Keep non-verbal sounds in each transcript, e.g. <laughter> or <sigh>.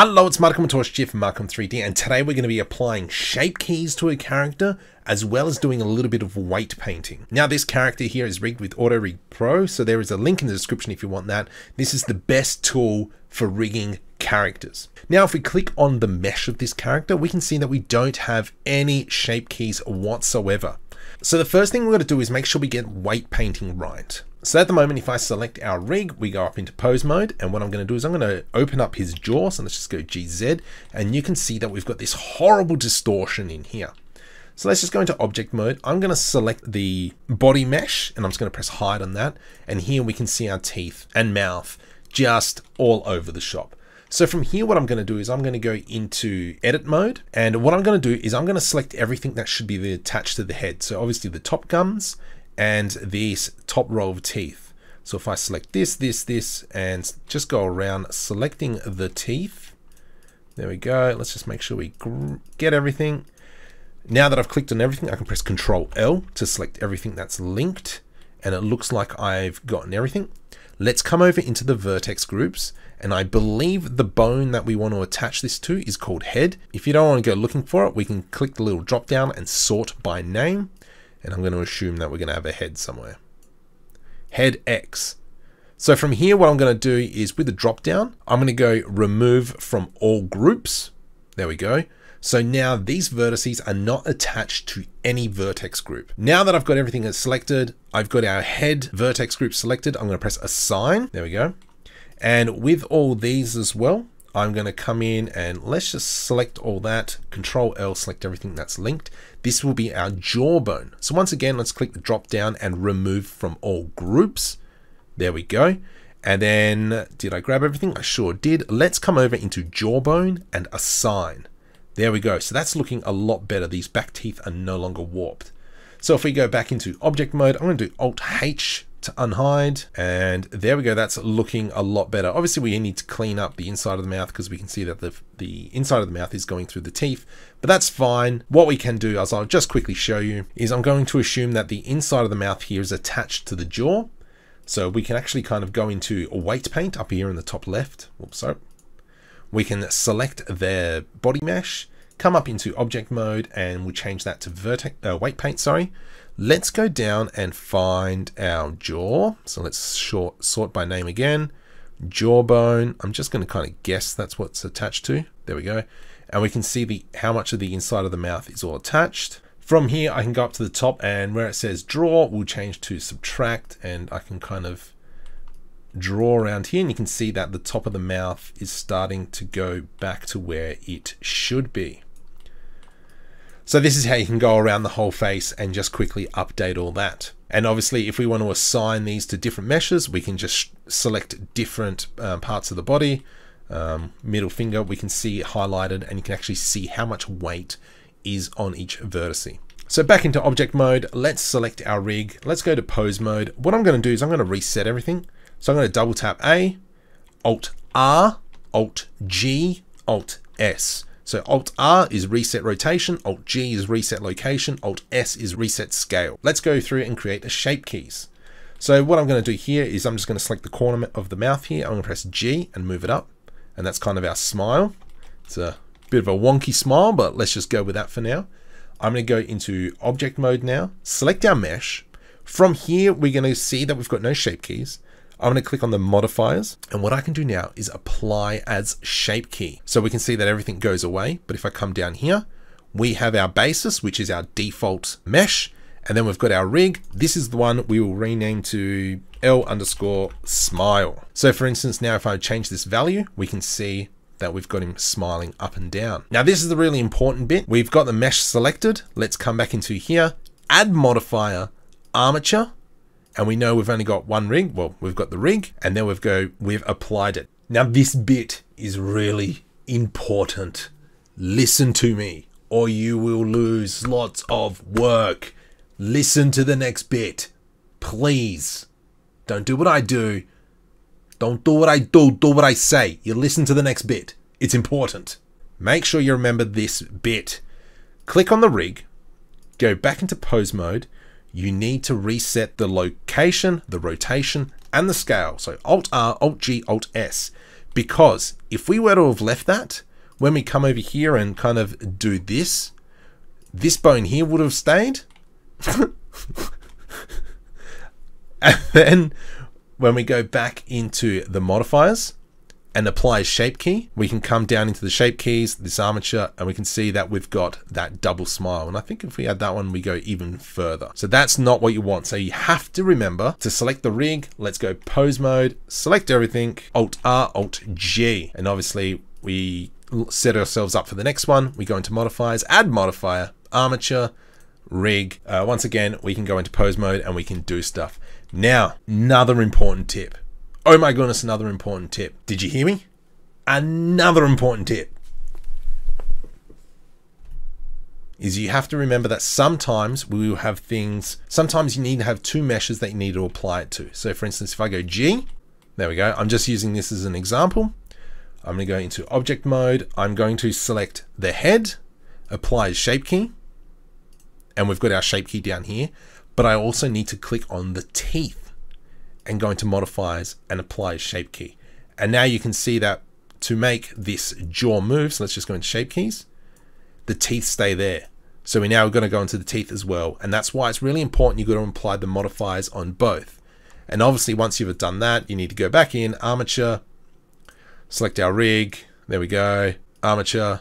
Hello, it's Marco Matorch here from Markom 3D, and today we're going to be applying shape keys to a character, as well as doing a little bit of weight painting. Now, this character here is rigged with Auto Rig Pro, so there is a link in the description if you want that. This is the best tool for rigging characters. Now, if we click on the mesh of this character, we can see that we don't have any shape keys whatsoever. So the first thing we're going to do is make sure we get weight painting right. So at the moment, if I select our rig, we go up into pose mode. And what I'm going to do is I'm going to open up his jaw. So let's just go GZ. And you can see that we've got this horrible distortion in here. So let's just go into object mode. I'm going to select the body mesh and I'm just going to press hide on that. And here we can see our teeth and mouth just all over the shop. So from here, what I'm going to do is I'm going to go into edit mode. And what I'm going to do is I'm going to select everything that should be attached to the head. So obviously the top gums and this top row of teeth. So if I select this, this, this, and just go around selecting the teeth. There we go. Let's just make sure we get everything. Now that I've clicked on everything, I can press Control L to select everything that's linked. And it looks like I've gotten everything. Let's come over into the vertex groups. And I believe the bone that we want to attach this to is called head. If you don't want to go looking for it, we can click the little drop down and sort by name and I'm going to assume that we're going to have a head somewhere. Head X. So from here, what I'm going to do is with the drop down, I'm going to go remove from all groups. There we go. So now these vertices are not attached to any vertex group. Now that I've got everything selected, I've got our head vertex group selected. I'm going to press assign. There we go. And with all these as well, I'm going to come in and let's just select all that, Control L, select everything that's linked. This will be our jawbone. So once again, let's click the drop down and remove from all groups. There we go. And then, did I grab everything? I sure did. Let's come over into jawbone and assign. There we go. So that's looking a lot better. These back teeth are no longer warped. So if we go back into object mode, I'm going to do Alt H to unhide. And there we go. That's looking a lot better. Obviously we need to clean up the inside of the mouth because we can see that the the inside of the mouth is going through the teeth but that's fine. What we can do as I'll just quickly show you is I'm going to assume that the inside of the mouth here is attached to the jaw. So we can actually kind of go into weight paint up here in the top left. Oops sorry. We can select their body mesh come up into object mode and we'll change that to vertex uh, weight paint sorry Let's go down and find our jaw. So let's short, sort by name again. Jawbone. I'm just going to kind of guess that's what's attached to. There we go. And we can see the how much of the inside of the mouth is all attached. From here, I can go up to the top and where it says draw, we'll change to subtract and I can kind of draw around here and you can see that the top of the mouth is starting to go back to where it should be. So this is how you can go around the whole face and just quickly update all that. And obviously, if we want to assign these to different meshes, we can just select different uh, parts of the body. Um, middle finger, we can see highlighted and you can actually see how much weight is on each vertex. So back into object mode, let's select our rig. Let's go to pose mode. What I'm going to do is I'm going to reset everything. So I'm going to double tap A, Alt R, Alt G, Alt S. So Alt R is reset rotation, Alt G is reset location, Alt S is reset scale. Let's go through and create the shape keys. So what I'm going to do here is I'm just going to select the corner of the mouth here. I'm going to press G and move it up. And that's kind of our smile. It's a bit of a wonky smile, but let's just go with that for now. I'm going to go into object mode now, select our mesh. From here, we're going to see that we've got no shape keys. I'm going to click on the modifiers and what I can do now is apply as shape key. So we can see that everything goes away. But if I come down here, we have our basis, which is our default mesh. And then we've got our rig. This is the one we will rename to L underscore smile. So for instance, now if I change this value, we can see that we've got him smiling up and down. Now this is the really important bit. We've got the mesh selected. Let's come back into here, add modifier, armature, and we know we've only got one ring. Well, we've got the ring and then we've go, we've applied it. Now this bit is really important. Listen to me or you will lose lots of work. Listen to the next bit. Please. Don't do what I do. Don't do what I do, do what I say. You listen to the next bit. It's important. Make sure you remember this bit. Click on the rig, go back into pose mode, you need to reset the location, the rotation, and the scale. So Alt R, Alt G, Alt S. Because if we were to have left that, when we come over here and kind of do this, this bone here would have stayed. <laughs> and then when we go back into the modifiers and apply a shape key, we can come down into the shape keys, this armature, and we can see that we've got that double smile. And I think if we add that one, we go even further. So that's not what you want. So you have to remember to select the rig. Let's go pose mode, select everything, Alt R, Alt G. And obviously we set ourselves up for the next one. We go into modifiers, add modifier, armature, rig. Uh, once again, we can go into pose mode and we can do stuff. Now, another important tip. Oh my goodness, another important tip. Did you hear me? Another important tip is you have to remember that sometimes we will have things, sometimes you need to have two meshes that you need to apply it to. So for instance, if I go G, there we go. I'm just using this as an example. I'm going to go into object mode. I'm going to select the head, apply shape key, and we've got our shape key down here. But I also need to click on the teeth and go into modifiers and apply shape key. And now you can see that to make this jaw move, so let's just go into shape keys, the teeth stay there. So we now are going to go into the teeth as well. And that's why it's really important you've got to apply the modifiers on both. And obviously once you've done that, you need to go back in, armature, select our rig, there we go, armature,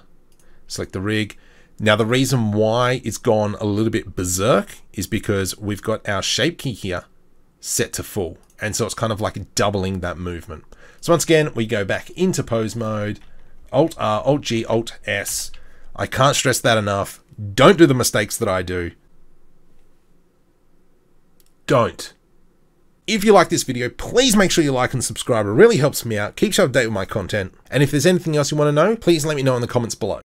select the rig. Now the reason why it's gone a little bit berserk is because we've got our shape key here set to full. And so it's kind of like doubling that movement. So once again, we go back into pose mode, Alt R, Alt G, Alt S. I can't stress that enough. Don't do the mistakes that I do. Don't. If you like this video, please make sure you like and subscribe. It really helps me out, keeps you updated with my content. And if there's anything else you want to know, please let me know in the comments below.